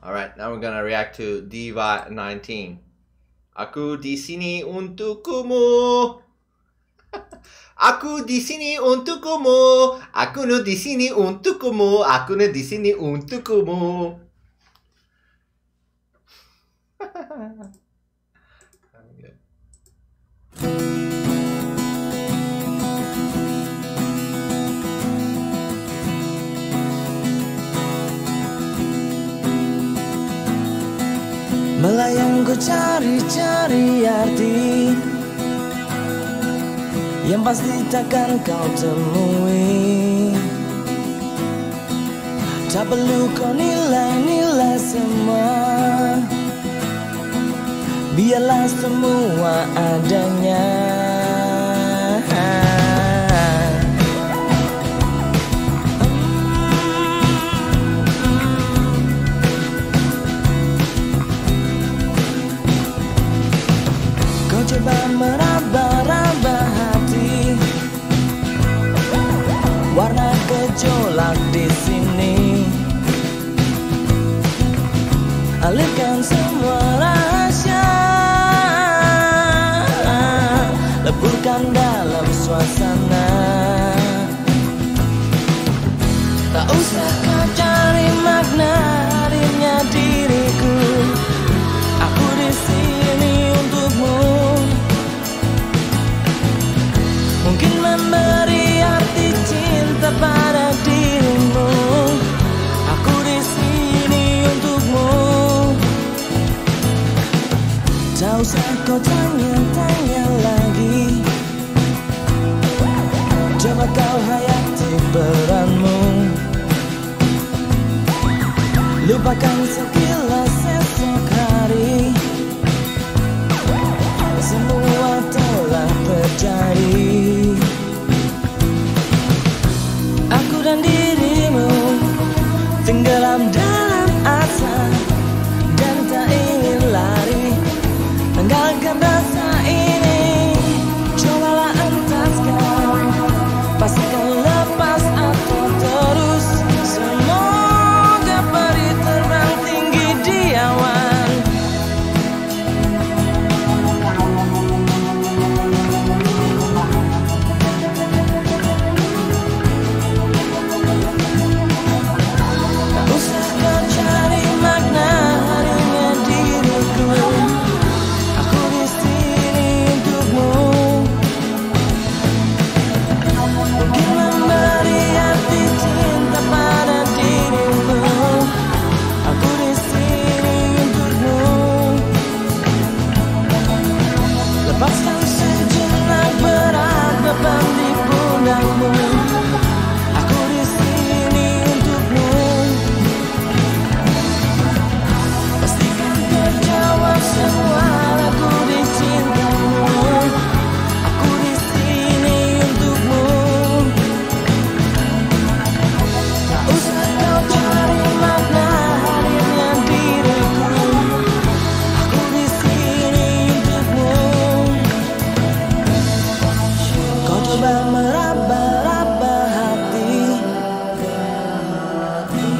Alright, now we're gonna react to Dewa 19. Aku di sini untukmu. Aku di sini untukmu. Aku nu di sini untukmu. Aku nu di sini untukmu. ku cari-cari arti Yang pasti takkan kau temui. Tak perlu kau nilai-nilai semua. Biarlah semua adanya Dalam suasana. Tak usah kau cari makna hadirnya diriku. Aku di sini untukmu. Mungkin memberi arti cinta pada dirimu. Aku di sini untukmu. Tak usah kau tanya-tanya peranmu Lupakan sekilas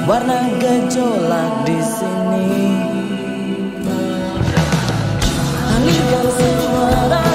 Warna gejolak di sini. Alihkan semua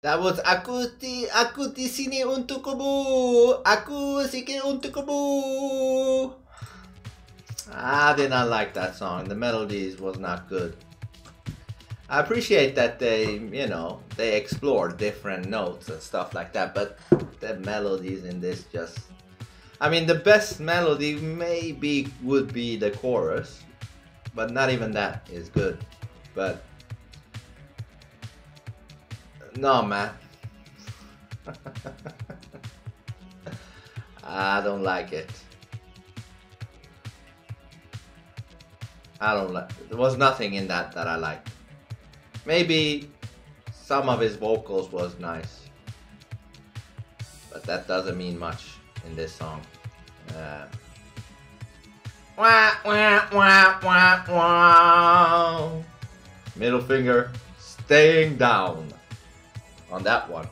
Was aku di aku di sini untukmu. Aku sikit untukmu. I ah, did not like that song. The melodies was not good. I appreciate that they, you know, they explore different notes and stuff like that, but the melodies in this just I mean the best melody maybe would be the chorus, but not even that is good. But no man. I don't like it. I don't like there was nothing in that that I liked. Maybe some of his vocals was nice. But that doesn't mean much in this song. Uh, wah, wah, wah, wah, wah. Middle finger staying down on that one.